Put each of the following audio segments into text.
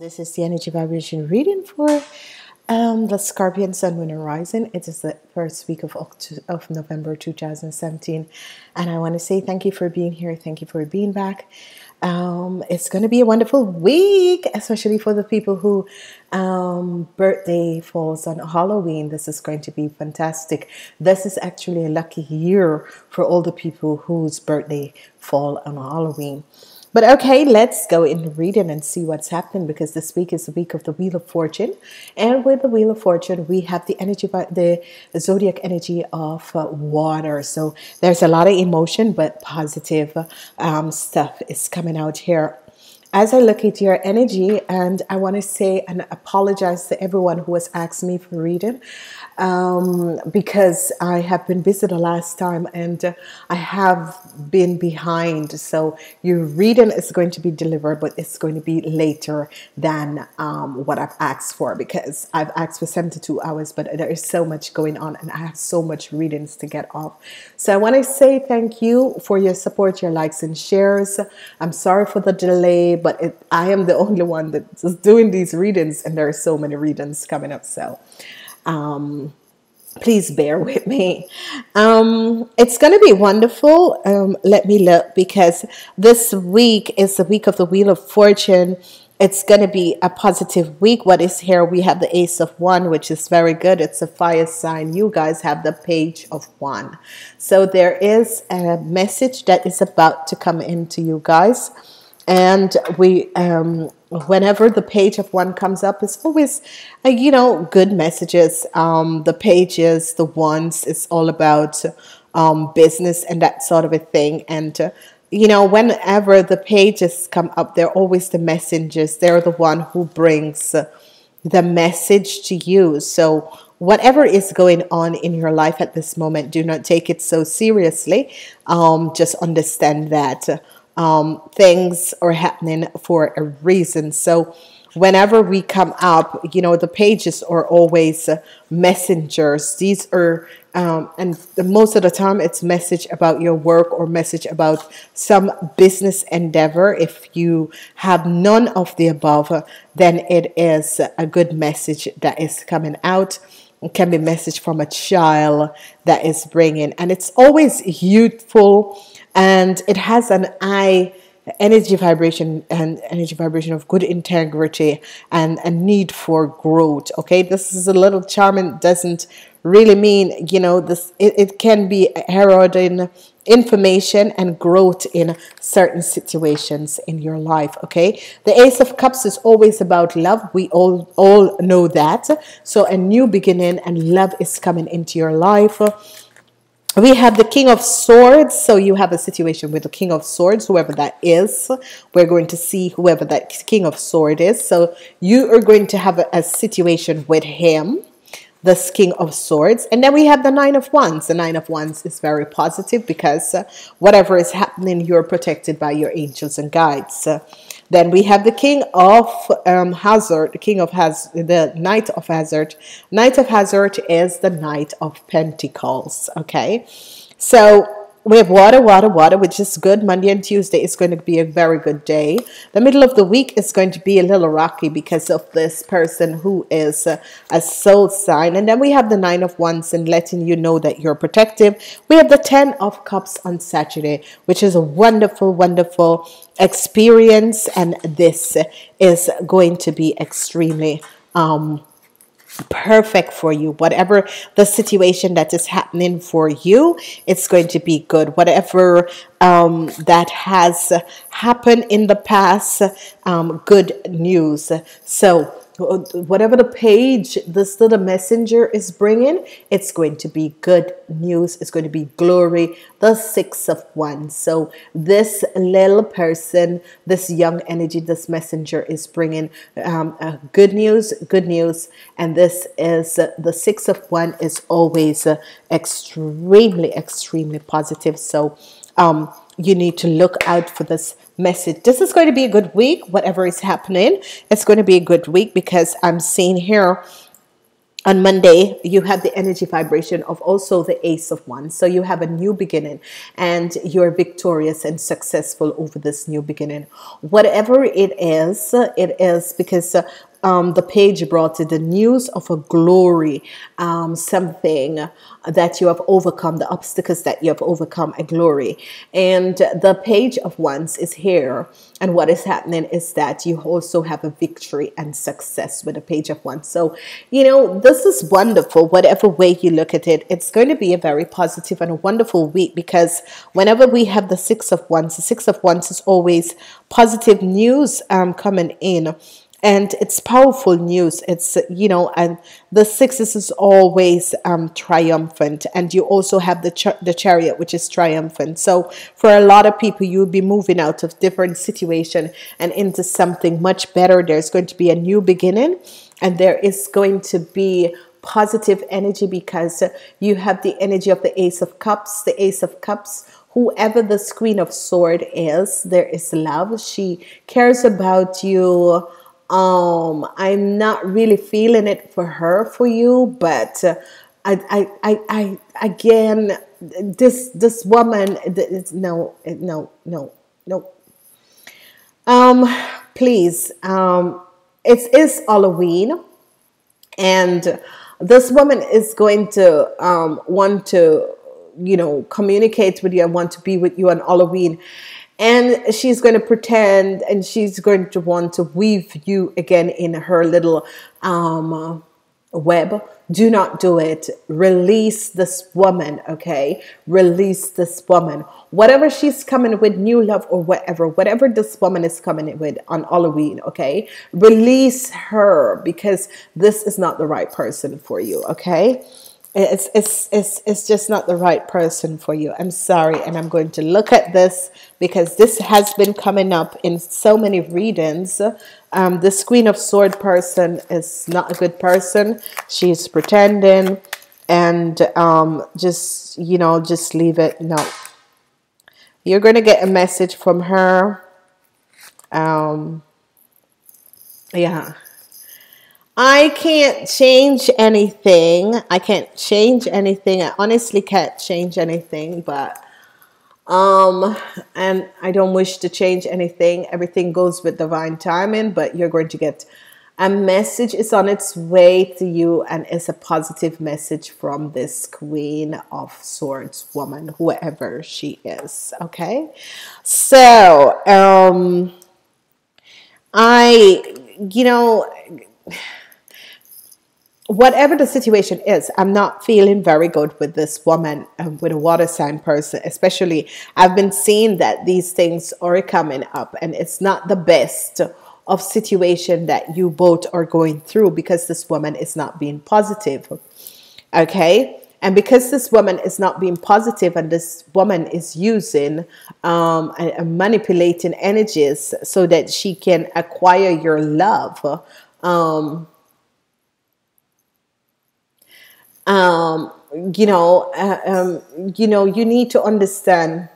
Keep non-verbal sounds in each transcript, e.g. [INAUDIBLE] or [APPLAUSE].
This is the energy vibration reading for um, the Scorpion Sun Moon Horizon. It is the first week of of November 2017, and I want to say thank you for being here. Thank you for being back. Um, it's going to be a wonderful week, especially for the people who um, birthday falls on Halloween. This is going to be fantastic. This is actually a lucky year for all the people whose birthday fall on Halloween. But okay, let's go in reading and see what's happening because this week is the week of the Wheel of Fortune. And with the Wheel of Fortune, we have the energy, the zodiac energy of uh, water. So there's a lot of emotion, but positive um, stuff is coming out here as I look at your energy, and I want to say and apologize to everyone who has asked me for reading um, because I have been busy the last time and uh, I have been behind. So your reading is going to be delivered, but it's going to be later than um, what I've asked for because I've asked for 72 hours, but there is so much going on and I have so much readings to get off. So I want to say thank you for your support, your likes and shares. I'm sorry for the delay but it, I am the [LAUGHS] only one that's doing these readings, and there are so many readings coming up. So, um, please bear [LAUGHS] with me. Um, it's going to be wonderful. Um, let me look because this week is the week of the Wheel of Fortune. It's going to be a positive week. What is here? We have the Ace of Wands, which is very good. It's a fire sign. You guys have the Page of Wands. So there is a message that is about to come into you guys and we um, whenever the page of wands comes up it's always uh, you know good messages. Um, the pages the ones it's all about um, business and that sort of a thing. And uh, you know whenever the pages come up they're always the messengers. They're the one who brings the message to you. So whatever is going on in your life at this moment do not take it so seriously. Um, just understand that um, things are happening for a reason. So whenever we come up, you know, the pages are always messengers. These are, um, and the, most of the time it's message about your work or message about some business endeavor. If you have none of the above, then it is a good message that is coming out. It can be message from a child that is bringing, and it's always youthful and it has an eye energy vibration and energy vibration of good integrity and a need for growth okay? This is a little charming doesn't really mean you know this it, it can be heralding information and growth in certain situations in your life okay? The ace of cups is always about love. We all all know that. So a new beginning and love is coming into your life we have the king of swords so you have a situation with the king of swords whoever that is. We're going to see whoever that king of sword is. So you are going to have a, a situation with him the king of swords. And then we have the nine of wands. The nine of wands is very positive because uh, whatever is happening you're protected by your angels and guides then we have the king of um, hazard, the king of the knight of hazard. Knight of hazard is the knight of pentacles. Okay, so we have water, water, water, which is good. Monday and Tuesday is going to be a very good day. The middle of the week is going to be a little rocky because of this person who is a, a soul sign. And then we have the Nine of Wands and letting you know that you're protective. We have the Ten of Cups on Saturday, which is a wonderful, wonderful experience. And this is going to be extremely um, perfect for you. Whatever the situation that is happening for you it's going to be good. Whatever um, that has happened in the past um, good news. So whatever the page this little messenger is bringing it's going to be good news. It's going to be glory. The six of wands. so this little person this young energy this messenger is bringing um, uh, good news good news. And this is uh, the six of wands is always uh, extremely extremely positive. So um, you need to look out for this message. This is going to be a good week, whatever is happening. It's going to be a good week because I'm seeing here on Monday, you have the energy vibration of also the Ace of Wands. So you have a new beginning and you're victorious and successful over this new beginning. Whatever it is, it is because uh, um, the page brought it the news of a glory, um, something that you have overcome, the obstacles that you have overcome, a glory. And the page of wands is here. And what is happening is that you also have a victory and success with a page of wands. So, you know, this is wonderful. Whatever way you look at it, it's going to be a very positive and a wonderful week because whenever we have the six of wands, the six of wands is always positive news um, coming in and it's powerful news. It's you know and the sixes is always um, triumphant. And you also have the ch- the chariot which is triumphant. So for a lot of people you'll be moving out of different situation and into something much better. There's going to be a new beginning and there is going to be positive energy because you have the energy of the ace of cups the ace of cups. Whoever the queen of sword is there is love. She cares about you um, I'm not really feeling it for her, for you, but uh, I, I, I, I, again, this, this woman, it's, no, no, no, no. Um, please, um, it is Halloween, and this woman is going to um, want to, you know, communicate with you and want to be with you on Halloween and she's going to pretend and she's going to want to weave you again in her little um, web. Do not do it. Release this woman, okay? Release this woman. Whatever she's coming with, new love or whatever, whatever this woman is coming with on Halloween, okay? Release her because this is not the right person for you, okay? It's, it's, it's, just not the right person for you. I'm sorry. And I'm going to look at this because this has been coming up in so many readings. Um, this Queen of Sword person is not a good person. She's pretending and um, just, you know, just leave it. No. You're going to get a message from her. Um, yeah. I can't change anything. I can't change anything. I honestly can't change anything, but um and I don't wish to change anything. Everything goes with divine timing, but you're going to get a message is on its way to you and it's a positive message from this queen of swords woman whoever she is okay so um i you know whatever the situation is, I'm not feeling very good with this woman, uh, with a water sign person, especially. I've been seeing that these things are coming up and it's not the best of situation that you both are going through because this woman is not being positive. Okay. And because this woman is not being positive and this woman is using um, and, and manipulating energies so that she can acquire your love, um, um, you know, uh, um, you know, you need to understand,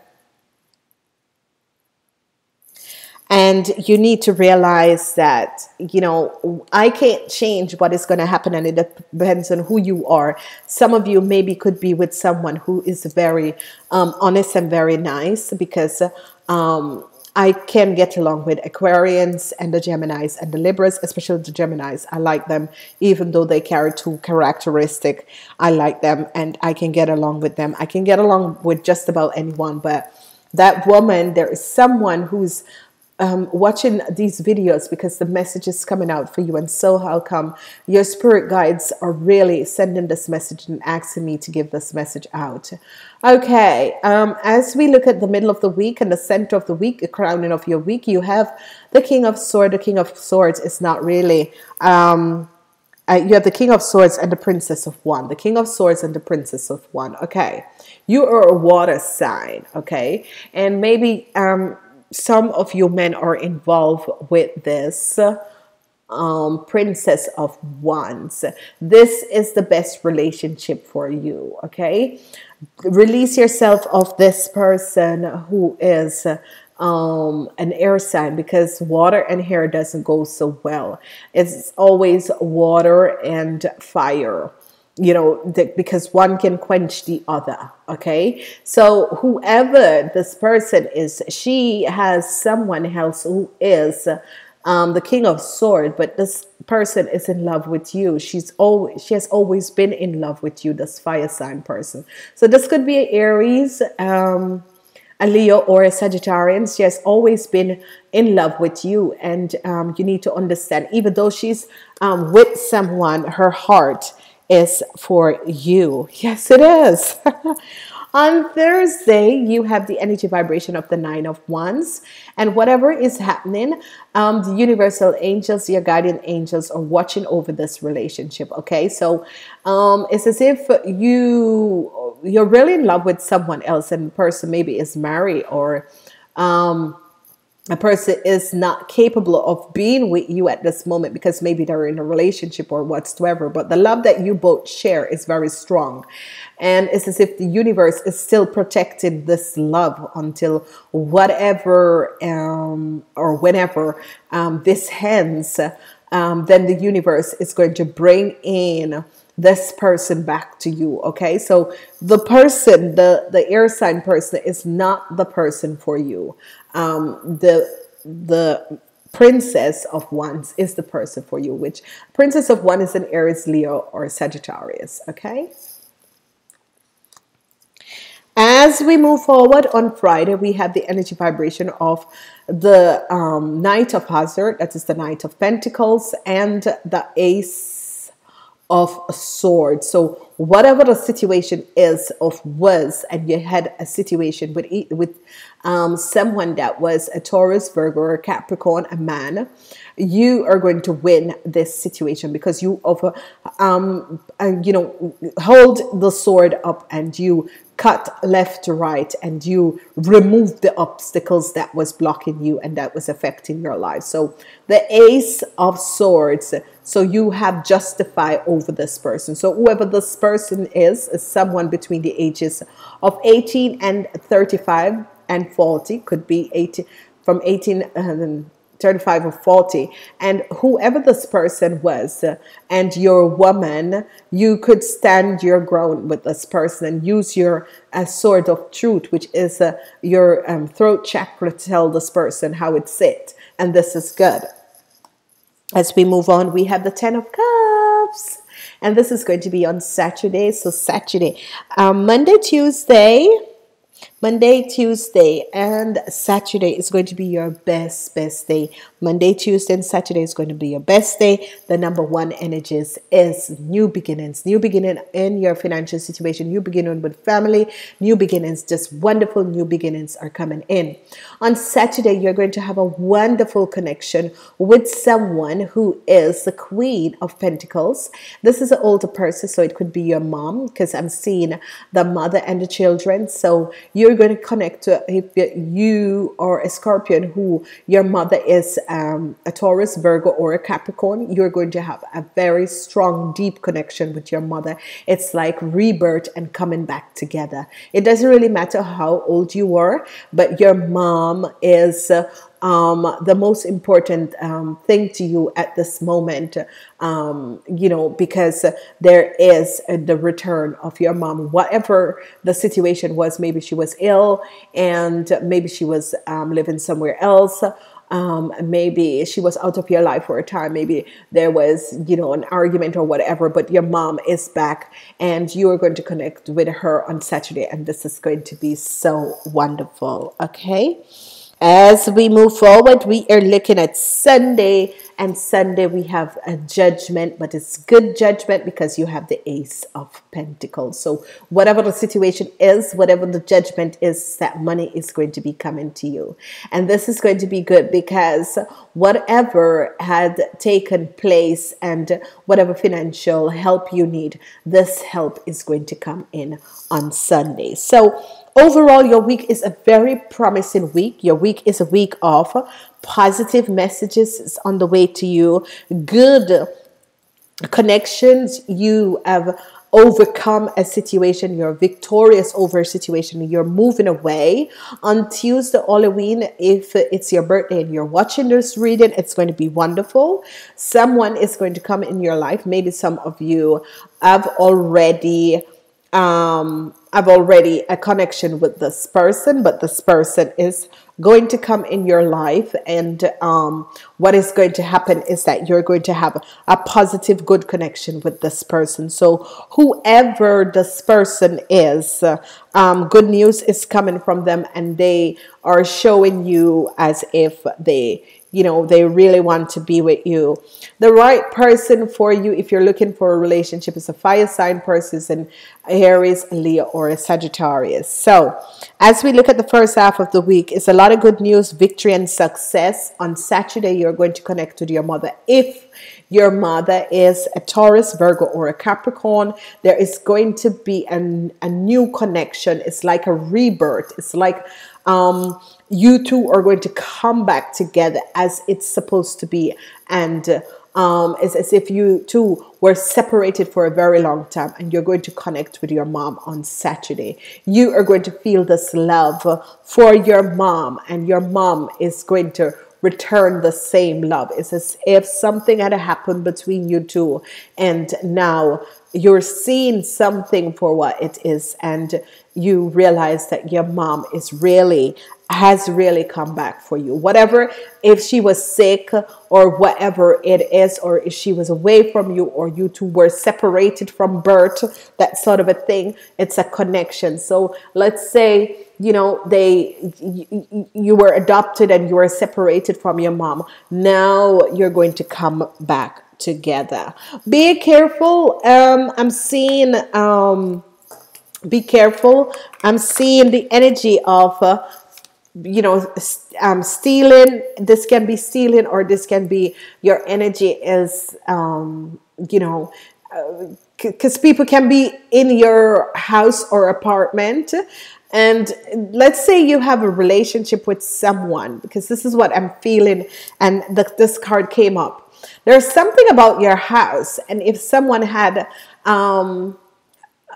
and you need to realize that you know I can't change what is going to happen, and it depends on who you are. Some of you maybe could be with someone who is very um, honest and very nice because. Um, I can get along with Aquarians and the Geminis and the Libras, especially the Geminis. I like them, even though they carry two characteristic. I like them and I can get along with them. I can get along with just about anyone, but that woman, there is someone who's um, watching these videos because the message is coming out for you. And so, how come your spirit guides are really sending this message and asking me to give this message out? Okay, um, as we look at the middle of the week and the center of the week, the crowning of your week, you have the King of Swords. The King of Swords is not really. Um, uh, you have the King of Swords and the Princess of Wands. The King of Swords and the Princess of Wands. Okay, you are a water sign. Okay, and maybe um, some of you men are involved with this um, princess of wands. This is the best relationship for you okay? Release yourself of this person who is um, an air sign because water and hair doesn't go so well. It's always water and fire you know, the, because one can quench the other. Okay. So whoever this person is, she has someone else who is um, the king of sword, but this person is in love with you. She's always, she has always been in love with you, this fire sign person. So this could be Aries, um, a Leo or a Sagittarian. She has always been in love with you. And um, you need to understand, even though she's um, with someone, her heart is for you. Yes, it is. [LAUGHS] On Thursday, you have the energy vibration of the Nine of Wands, and whatever is happening, um, the universal angels, your guardian angels, are watching over this relationship. Okay, so um, it's as if you you're really in love with someone else, and the person maybe is married or um, a person is not capable of being with you at this moment because maybe they're in a relationship or whatsoever, but the love that you both share is very strong. And it's as if the universe is still protecting this love until whatever um, or whenever um, this ends, um, then the universe is going to bring in this person back to you okay? So the person the the air sign person is not the person for you. Um the the princess of wands is the person for you which princess of wands is an aries leo or sagittarius okay? As we move forward on Friday, we have the energy vibration of the um, Knight of Hazard, that is the Knight of Pentacles, and the Ace of a sword. So whatever the situation is of was, and you had a situation with with um, someone that was a Taurus, Virgo, or Capricorn, a man, you are going to win this situation because you over, um, uh, you know, hold the sword up and you cut left to right and you remove the obstacles that was blocking you and that was affecting your life. So the ace of swords. So you have justify over this person. So whoever this person is, is someone between the ages of 18 and 35 and 40 could be 18 from 18 um, 35 or 40 and whoever this person was and your woman you could stand your ground with this person and use your uh, sword of truth which is uh, your um, throat chakra to tell this person how it sit and this is good. As we move on we have the ten of cups and this is going to be on saturday so saturday um, monday tuesday Monday, Tuesday, and Saturday is going to be your best, best day. Monday, Tuesday, and Saturday is going to be your best day. The number one energies is new beginnings, new beginning in your financial situation, new beginning with family, new beginnings, just wonderful new beginnings are coming in. On Saturday, you're going to have a wonderful connection with someone who is the Queen of Pentacles. This is an older person, so it could be your mom because I'm seeing the mother and the children. So you're going to connect to if you are a Scorpion who your mother is um, a Taurus, Virgo, or a Capricorn. You're going to have a very strong, deep connection with your mother. It's like rebirth and coming back together. It doesn't really matter how old you are, but your mom is um, the most important um, thing to you at this moment, um, you know, because there is the return of your mom, whatever the situation was. Maybe she was ill and maybe she was um, living somewhere else. Um, maybe she was out of your life for a time. Maybe there was, you know, an argument or whatever, but your mom is back and you are going to connect with her on Saturday. And this is going to be so wonderful. Okay. As we move forward, we are looking at Sunday, and Sunday we have a judgment, but it's good judgment because you have the Ace of Pentacles. So, whatever the situation is, whatever the judgment is, that money is going to be coming to you. And this is going to be good because whatever had taken place and whatever financial help you need, this help is going to come in on Sunday. So, Overall, your week is a very promising week. Your week is a week of positive messages on the way to you, good connections. You have overcome a situation, you're victorious over a situation, you're moving away. On Tuesday, Halloween, if it's your birthday and you're watching this reading, it's going to be wonderful. Someone is going to come in your life. Maybe some of you have already um, I've already a connection with this person, but this person is going to come in your life. And um, what is going to happen is that you're going to have a positive, good connection with this person. So, whoever this person is, um, good news is coming from them, and they are showing you as if they you know they really want to be with you the right person for you if you're looking for a relationship is a fire sign person in aries leo or a sagittarius so as we look at the first half of the week it's a lot of good news victory and success on saturday you're going to connect with your mother if your mother is a Taurus, Virgo, or a Capricorn, there is going to be an, a new connection. It's like a rebirth. It's like um, you two are going to come back together as it's supposed to be. And um, it's as if you two were separated for a very long time and you're going to connect with your mom on Saturday. You are going to feel this love for your mom, and your mom is going to return the same love. It's as if something had happened between you two, and now you're seeing something for what it is, and you realize that your mom is really has really come back for you. Whatever, if she was sick or whatever it is, or if she was away from you, or you two were separated from birth, that sort of a thing, it's a connection. So let's say, you know, they, you, you were adopted and you were separated from your mom. Now you're going to come back together. Be careful. Um, I'm seeing, um, be careful. I'm seeing the energy of uh, you know um, stealing this can be stealing or this can be your energy is um, you know because uh, people can be in your house or apartment. And let's say you have a relationship with someone because this is what i'm feeling and the, this card came up. There's something about your house and if someone had um,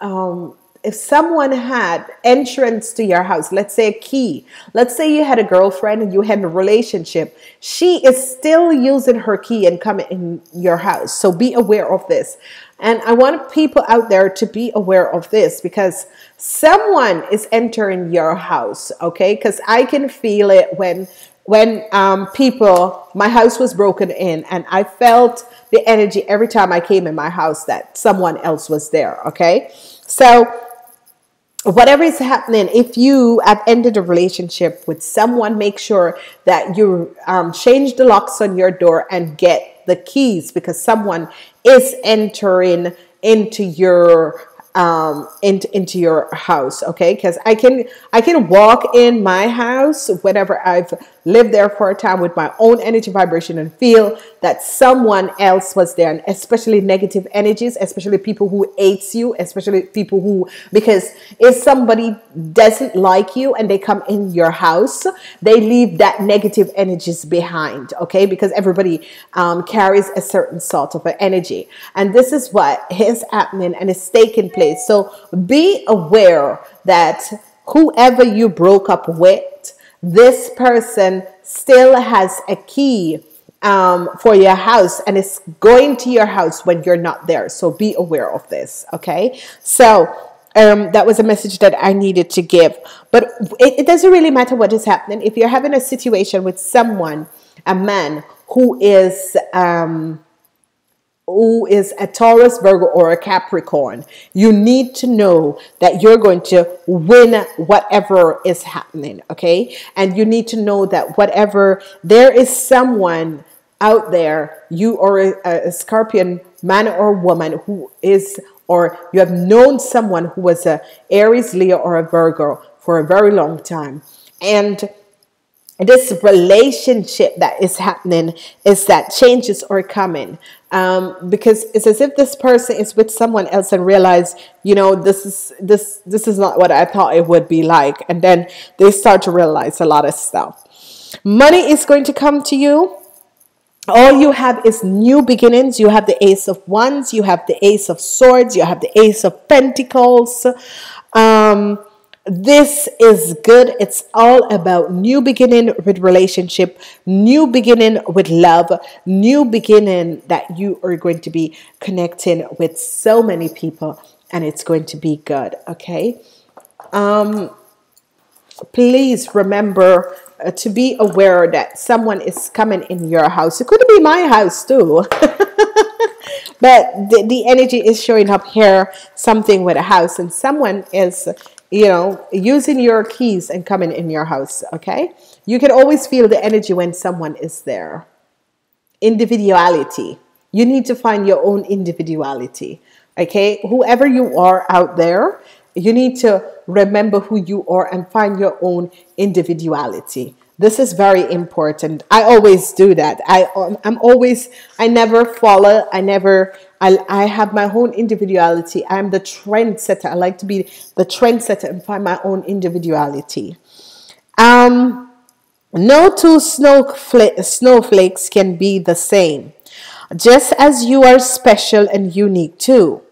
um, if someone had entrance to your house, let's say a key, let's say you had a girlfriend and you had a relationship, she is still using her key and coming in your house. So be aware of this. And I want people out there to be aware of this because someone is entering your house, okay? Because I can feel it when when um, people, my house was broken in, and I felt the energy every time I came in my house that someone else was there, okay? So whatever is happening, if you have ended a relationship with someone, make sure that you um, change the locks on your door and get the keys because someone is entering into your um, into, into your house okay? Because I can I can walk in my house whenever I've lived there for a time with my own energy vibration and feel that someone else was there and especially negative energies especially people who hates you especially people who because if somebody doesn't like you and they come in your house they leave that negative energies behind okay? Because everybody um, carries a certain sort of an energy. And this is what is happening and is taking place so be aware that whoever you broke up with this person still has a key um, for your house and it's going to your house when you're not there. So be aware of this. Okay. So um, that was a message that I needed to give. But it, it doesn't really matter what is happening. If you're having a situation with someone, a man who is um, who is a Taurus, Virgo, or a Capricorn, you need to know that you're going to win whatever is happening, okay? And you need to know that whatever, there is someone out there, you are a, a Scorpion man or woman who is, or you have known someone who was a Aries, Leo, or a Virgo for a very long time. And this relationship that is happening is that changes are coming. Um, because it's as if this person is with someone else and realize you know this is this this is not what i thought it would be like. And then they start to realize a lot of stuff. Money is going to come to you. All you have is new beginnings. You have the Ace of Wands, you have the Ace of Swords, you have the Ace of Pentacles. Um, this is good. It's all about new beginning with relationship, new beginning with love, new beginning that you are going to be connecting with so many people and it's going to be good. Okay. Um, please remember uh, to be aware that someone is coming in your house. It could be my house too. [LAUGHS] but the, the energy is showing up here, something with a house, and someone is, you know, using your keys and coming in your house. Okay. You can always feel the energy when someone is there. Individuality. You need to find your own individuality. Okay. Whoever you are out there, you need to remember who you are and find your own individuality. This is very important. I always do that. I, I'm always, I never follow, I never, I, I have my own individuality. I'm the trendsetter. I like to be the trendsetter and find my own individuality. Um, no two snowflakes can be the same, just as you are special and unique too.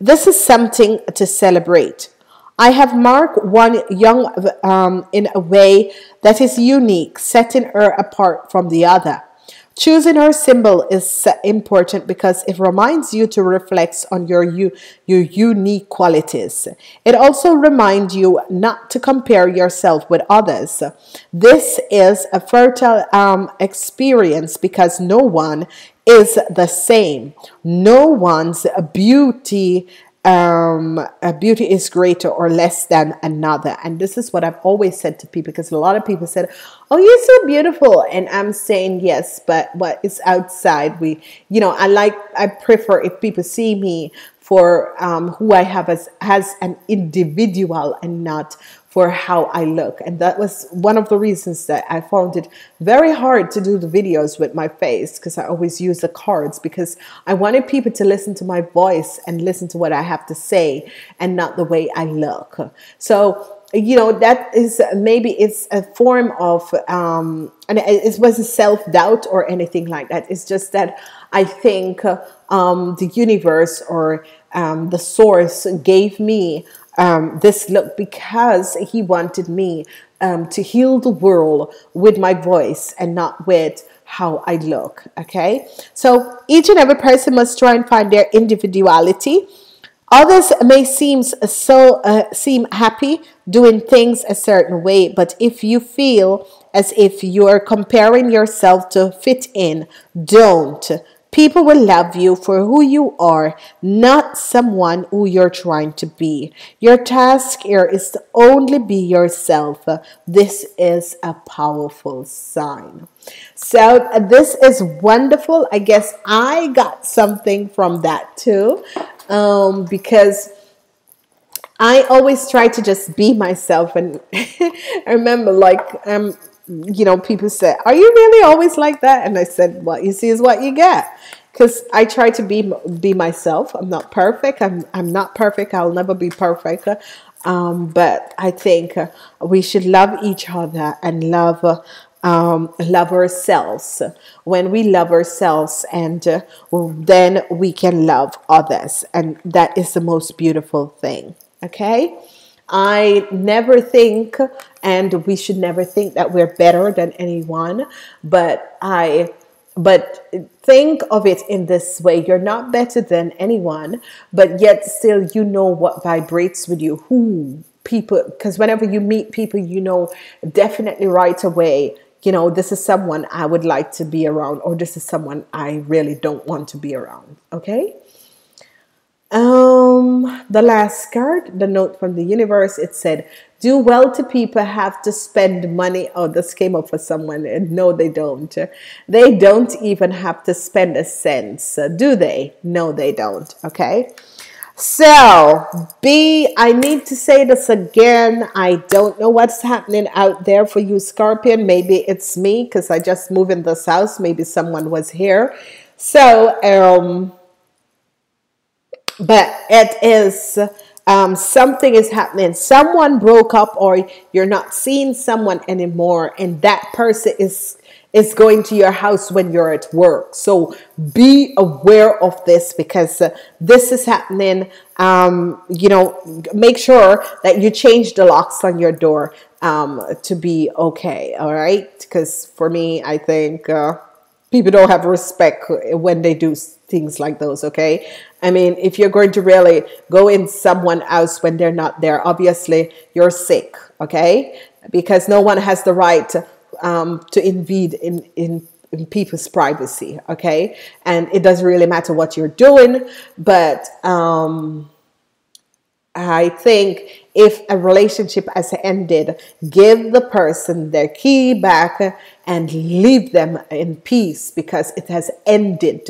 This is something to celebrate. I have marked one young um, in a way that is unique, setting her apart from the other. Choosing her symbol is important because it reminds you to reflect on your, your unique qualities. It also reminds you not to compare yourself with others. This is a fertile um, experience because no one is the same. No one's beauty um, a beauty is greater or less than another. And this is what I've always said to people because a lot of people said, Oh, you're so beautiful. And I'm saying yes, but what is outside, we, you know, I like, I prefer if people see me for um, who I have as, as an individual and not for how I look. And that was one of the reasons that I found it very hard to do the videos with my face because I always use the cards because I wanted people to listen to my voice and listen to what I have to say and not the way I look. So, you know, that is maybe it's a form of, um, and it wasn't self doubt or anything like that. It's just that I think um, the universe or um, the source gave me um, this look because he wanted me um, to heal the world with my voice and not with how I look. Okay, so each and every person must try and find their individuality. Others may seem so uh, seem happy doing things a certain way, but if you feel as if you are comparing yourself to fit in, don't. People will love you for who you are, not someone who you're trying to be. Your task here is to only be yourself. This is a powerful sign. So, this is wonderful. I guess I got something from that too, um, because. I always try to just be myself, and [LAUGHS] I remember, like, um, you know, people say, Are you really always like that? And I said, What you see is what you get. Because I try to be be myself. I'm not perfect. I'm I'm not perfect. I'll never be perfect. Um, but I think we should love each other and love um, love ourselves. When we love ourselves, and uh, then we can love others, and that is the most beautiful thing. Okay. I never think, and we should never think that we're better than anyone, but I but think of it in this way. You're not better than anyone but yet still you know what vibrates with you. Who people because whenever you meet people you know definitely right away you know this is someone i would like to be around or this is someone i really don't want to be around okay um, the last card, the note from the universe, it said, do well to people have to spend money. Oh, this came up for someone. And no, they don't. They don't even have to spend a cent. Do they? No, they don't. Okay. So, B, I need to say this again. I don't know what's happening out there for you, Scorpion. Maybe it's me because I just moved in this house. Maybe someone was here. So, um, but it is um, something is happening. Someone broke up, or you're not seeing someone anymore, and that person is is going to your house when you're at work. So be aware of this because uh, this is happening. Um, you know, make sure that you change the locks on your door um, to be okay. All right, because for me, I think. Uh, people don't have respect when they do things like those okay? I mean if you're going to really go in someone else when they're not there obviously you're sick okay? Because no one has the right um, to invade in, in in people's privacy okay? And it doesn't really matter what you're doing but um I think if a relationship has ended, give the person their key back and leave them in peace because it has ended.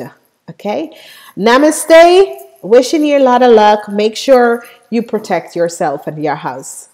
Okay? Namaste. Wishing you a lot of luck. Make sure you protect yourself and your house.